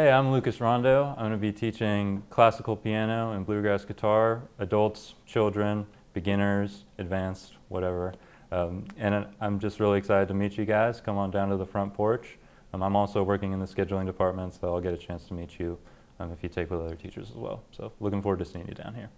Hey, I'm Lucas Rhondeau. I'm going to be teaching classical piano and bluegrass guitar, adults, children, beginners, advanced, whatever. Um, and I'm just really excited to meet you guys. Come on down to the front porch. Um, I'm also working in the scheduling department, so I'll get a chance to meet you um, if you take with other teachers as well. So looking forward to seeing you down here.